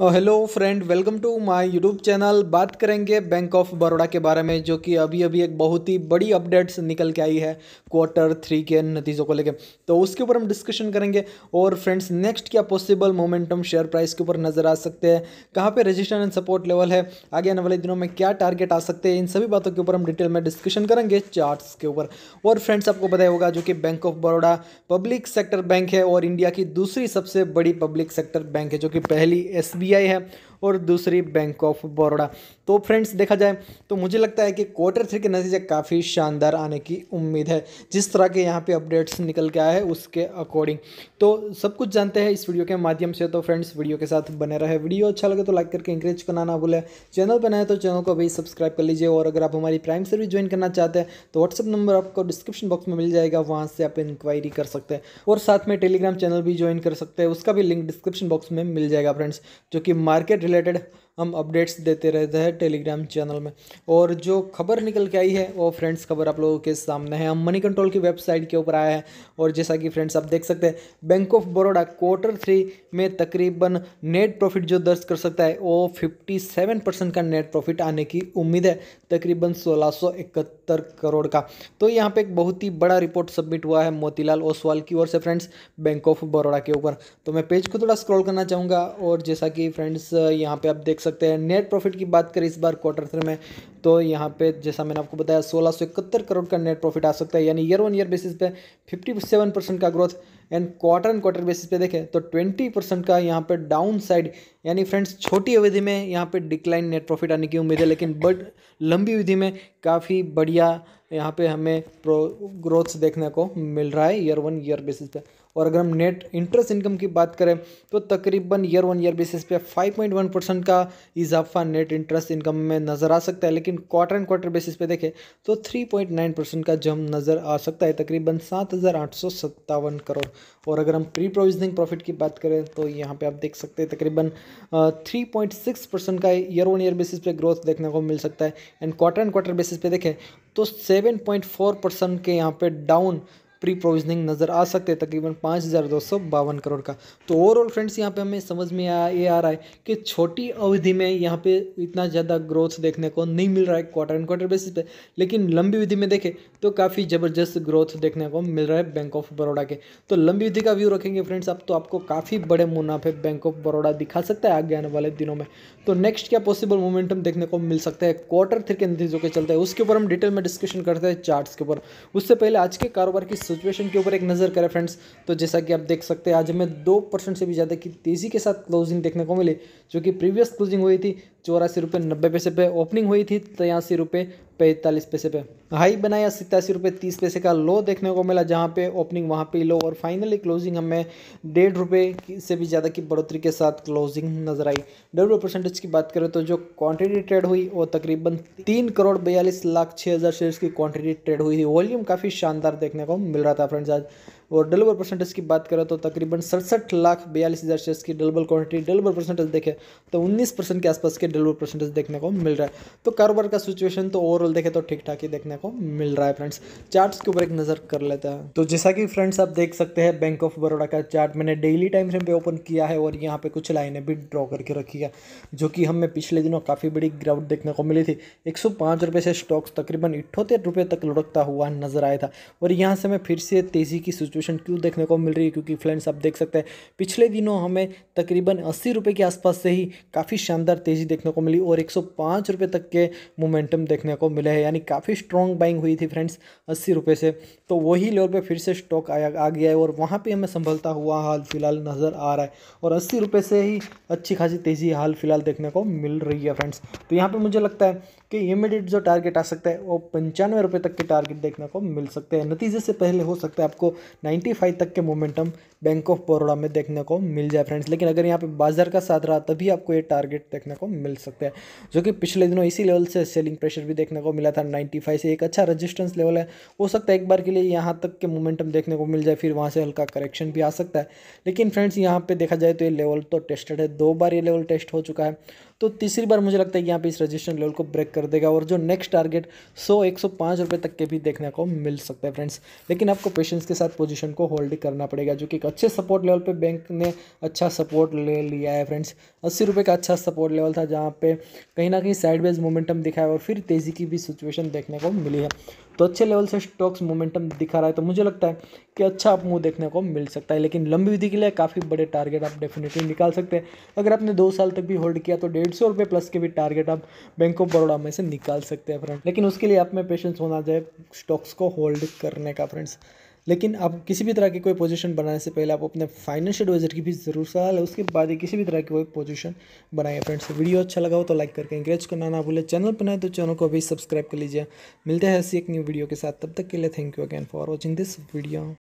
Hello friend welcome to my YouTube channel बात करेंगे bank of Baroda के बारे में, जो कि अभी अभी एक बहुत ही बड़ी अपडेट्स निकल के आई है क्वार्टर थ्री के नतीजों को लेकर तो उसके ऊपर हम डिस्कशन करेंगे और फ्रेंड्स नेक्स्ट क्या पॉसिबल मोमेंटम शेयर प्राइस के ऊपर नज़र आ सकते हैं, कहाँ पे रजिस्टर एंड सपोर्ट लेवल है, आगे आने वाले दिनों में क्या टारगेट आ सकते हैं, इन सभी बातों के ऊपर हम डिटेल में डिस्कशन करेंगे चार्ट्स के ऊपर। और फ्रेंड्स आपको पता होगा जो कि bank of Baroda public sector bank है और इंडिया की दूसरी सबसे बड़ी पब्लिक सेक्टर बैंक है, जो कि पहली एस है। और दूसरी बैंक ऑफ़ बड़ौदा तो फ्रेंड्स देखा जाए तो मुझे लगता है कि क्वार्टर थ्री के नतीजे काफ़ी शानदार आने की उम्मीद है। जिस तरह के यहाँ पे अपडेट्स निकल के आए हैं, उसके अकॉर्डिंग तो सब कुछ जानते हैं इस वीडियो के माध्यम से तो फ्रेंड्स वीडियो के साथ बने रहे। वीडियो अच्छा लगे तो लाइक करके इंकरेज करना ना भूले। चैनल पर नए तो चैनल को भी सब्सक्राइब कर लीजिए। और अगर आप हमारी प्राइम सर्विस ज्वाइन करना चाहते हैं तो व्हाट्सअप नंबर आपको डिस्क्रिप्शन बॉक्स में मिल जाएगा। वहाँ से आप इंक्वायरी कर सकते हैं। और साथ में टेलीग्राम चैनल भी ज्वाइन कर सकते हैं। उसका भी लिंक डिस्क्रिप्शन बॉक्स में मिल जाएगा फ्रेंड्स जो कि मार्केट रिलेटेड हम अपडेट्स देते रहते हैं टेलीग्राम चैनल में। और जो खबर निकल के आई है, वो फ्रेंड्स खबर आप लोगों के सामने है। हम मनी कंट्रोल की वेबसाइट के ऊपर आया है और जैसा कि फ्रेंड्स आप देख सकते हैं bank of Baroda quarter three में तकरीबन नेट प्रॉफिट जो दर्ज कर सकता है, वो फिफ्टी सेवन परसेंट का नेट प्रॉफिट आने की उम्मीद है, तकरीबन सोलह सौ इकहत्तर करोड़ का। तो यहाँ पे एक बहुत ही बड़ा रिपोर्ट सबमिट हुआ है मोतीलाल ओसवाल की ओर से फ्रेंड्स बैंक ऑफ़ बड़ौदा के ऊपर। तो मैं पेज को थोड़ा स्क्रॉल करना चाहूँगा और जैसा कि फ्रेंड्स यहाँ पे आप देख सकते हैं। नेट प्रॉफिट की बात करें इस बार क्वार्टर थ्री में तो यहाँ पे जैसा मैंने आपको बताया, सोलह सौ इकहत्तर करोड़ का नेट प्रॉफिट आ सकता है। यानी ईयर वन ईयर बेसिस पे फिफ्टी सेवन परसेंट का growth and quarter and quarter basis पे देखें तो ट्वेंटी परसेंट का यहाँ पे डाउन साइड यानी फ्रेंड्स छोटी अवधि में यहाँ पे डिक्लाइन नेट प्रॉफिट आने की उम्मीद है, लेकिन बट लंबी अवधि में काफ़ी बढ़िया यहाँ पे हमें ग्रोथ देखने को मिल रहा है ईयर वन ईयर बेसिस पे। और अगर हम नेट इंटरेस्ट इनकम की बात करें तो तकरीबन ईयर वन ईयर बेसिस पे 5.1 परसेंट का इजाफा नेट इंटरेस्ट इनकम में नज़र आ सकता है। लेकिन क्वार्टर एंड क्वार्टर बेसिस पे देखें तो 3.9 परसेंट का जम नज़र आ सकता है, तकरीबन सात हज़ार आठ सौ सत्तावन करोड़। और अगर हम प्री प्रोविजनिंग प्रॉफिट की बात करें तो यहाँ पर आप देख सकते हैं, तकरीबन थ्री परसेंट का ईयर वन ईयर बेसिस पे ग्रोथ देखने को मिल सकता है। And quarter and quarter basis पे देखें तो सेवन पॉइंट फोर परसेंट के यहाँ पे डाउन प्री प्रोविजनिंग नज़र आ सकते हैं, तकरीबन पाँच हज़ार दो सौ बावन करोड़ का। तो ओवरऑल फ्रेंड्स यहाँ पे हमें समझ में आ, ये आ रहा है कि छोटी अवधि में यहाँ पे इतना ज़्यादा ग्रोथ देखने को नहीं मिल रहा है क्वार्टर एंड क्वार्टर बेसिस पे। लेकिन लंबी विधि में देखें तो काफ़ी ज़बरदस्त ग्रोथ देखने को मिल रहा है बैंक ऑफ़ बड़ौदा के। तो लंबी विधि का व्यू रखेंगे फ्रेंड्स आप तो आपको काफ़ी बड़े मुनाफे बैंक ऑफ़ बड़ौदा दिखा सकता है आगे आने वाले दिनों में। तो नेक्स्ट क्या पॉसिबल मोमेंटम देखने को मिल सकता है? क्वार्टर थ्री के नतीजों के चलते हैं उसके ऊपर हम डिटेल में डिस्कशन करते हैं चार्ट्स के ऊपर। उससे पहले आज के कारोबार की सिचुएशन के ऊपर एक नज़र करें फ्रेंड्स तो जैसा कि आप देख सकते हैं, आज हमें दो परसेंट से भी ज़्यादा की तेज़ी के साथ क्लोजिंग देखने को मिली, जो कि प्रीवियस क्लोजिंग हुई थी, चौरासी रुपये नब्बे पैसे पे ओपनिंग हुई थी, तिरासी रुपये पैंतालीस पैसे पे। हाई बनाया सतासी रुपये तीस पैसे का लो देखने को मिला, जहाँ पे ओपनिंग वहाँ पे लो, और फाइनली क्लोजिंग हमें डेढ़ रुपये से भी ज़्यादा की बढ़ोतरी के साथ क्लोजिंग नज़र आई। डब्ल्यू परसेंटेज की बात करें तो जो क्वांटिटी ट्रेड हुई, वो तकरीबन तीन करोड़ बयालीस लाख छः हज़ार शेयर्स की क्वान्टिटी ट्रेड हुई थी। वॉल्यूम काफ़ी शानदार देखने को मिल रहा था फ्रेंड्स आज और डलबर परसेंटेज की बात करें तो तकरीबन सड़सठ लाख बयालीस हज़ार शेयर्स की डलबल क्वांटिटी डलबर परसेंटेज देखें तो उन्नीस परसेंट के आसपास के डलबर परसेंटेज देखने को मिल रहा है। तो कारोबार का सिचुएशन तो ओवरऑल देखें तो ठीक ठाक ही देखने को मिल रहा है फ्रेंड्स चार्ट्स के ऊपर एक नज़र कर लेते हैं। तो जैसा कि फ्रेंड्स आप देख सकते हैं बैंक ऑफ़ बड़ौदा का चार्ट मैंने डेली टाइम फ्रेम पे ओपन किया है और यहाँ पे कुछ लाइनें भी ड्रॉ करके रखी है, जो कि हमें पिछले दिनों काफ़ी बड़ी ग्राउट देखने को मिली थी। एक सौ से स्टॉक्स तकरीबन इठोतेर रुपये तक लुढ़कता हुआ नज़र आया था और यहाँ से हमें फिर से तेज़ी की क्यों देखने को मिल रही है? क्योंकि फ्रेंड्स, आप देख सकते हैं, पिछले दिनों हमें तकरीबन अस्सी रुपये के आसपास से ही काफ़ी शानदार तेज़ी देखने को मिली और एक सौ तक के मोमेंटम देखने को मिले हैं। यानी काफ़ी स्ट्रॉन्ग बाइंग हुई थी फ्रेंड्स अस्सी से। तो वही लेवल पे फिर से स्टॉक आया, आ गया है और वहाँ पर हमें संभलता हुआ हाल फ़िलहाल नज़र आ रहा है और अस्सी से ही अच्छी खासी तेज़ी हाल फ़िलहाल देखने को मिल रही है फ्रेंड्स। तो यहाँ पर मुझे लगता है कि इमीडिएट जो टारगेट आ सकता है, वो पंचानवे रुपये तक के टारगेट देखने को मिल सकते हैं। नतीजे से पहले हो सकता है आपको नाइन्टी तक के मोमेंटम बैंक ऑफ़ बड़ौदा में देखने को मिल जाए फ्रेंड्स लेकिन अगर यहाँ पे बाज़ार का साथ रहा, तभी आपको ये टारगेट देखने को मिल सकता है। जो कि पिछले दिनों इसी लेवल से सेलिंग प्रेशर भी देखने को मिला था 95 से एक अच्छा रजिस्टेंस लेवल है। हो सकता है एक बार के लिए यहाँ तक के मोमेंटम देखने को मिल जाए, फिर वहाँ से हल्का करेक्शन भी आ सकता है। लेकिन फ्रेंड्स यहाँ पर देखा जाए तो ये लेवल तो टेस्टेड है। दो बार ये लेवल टेस्ट हो चुका है। तो तीसरी बार मुझे लगता है कि यहाँ पे इस रजिस्ट्रेशन लेवल को ब्रेक कर कर देगा और जो नेक्स्ट टारगेट सौ, एक सौ पाँच रुपये तक के भी देखने को मिल सकता है फ्रेंड्स लेकिन आपको पेशेंस के साथ पोजीशन को होल्ड करना पड़ेगा, जो कि एक अच्छे सपोर्ट लेवल पर बैंक ने अच्छा सपोर्ट ले लिया है फ्रेंड्स अस्सी का अच्छा सपोर्ट लेवल था, जहाँ पर कहीं ना कहीं साइडवेज मोमेंटम दिखाया और फिर तेज़ी की भी सिचुएशन देखने को मिली है. तो अच्छे लेवल से स्टॉक्स मोमेंटम दिखा रहा है तो मुझे लगता है कि अच्छा आप मुँह देखने को मिल सकता है, लेकिन लंबी विधि के लिए काफ़ी बड़े टारगेट आप डेफिनेटली निकाल सकते हैं। अगर आपने दो साल तक भी होल्ड किया तो डेढ़ सौ रुपये प्लस के भी टारगेट आप बैंक ऑफ़ बड़ौदा में से निकाल सकते हैं फ्रेंड लेकिन उसके लिए आप में पेशेंस होना चाहिए स्टॉक्स को होल्ड करने का फ्रेंड्स लेकिन आप किसी भी तरह की कोई पोजीशन बनाने से पहले आप अपने फाइनेंशियल एडवाइजर की भी ज़रूर सलाह लें, उसके बाद ही किसी भी तरह की कोई पोजीशन बनाए फ्रेंड्स वीडियो अच्छा लगा हो तो लाइक करके इंकरेज करना, ना भूले चैनल पर नए तो चैनल को अभी सब्सक्राइब कर लीजिए। मिलते हैं ऐसी एक न्यू वीडियो के साथ, तब तक के लिए thank you again for watching this video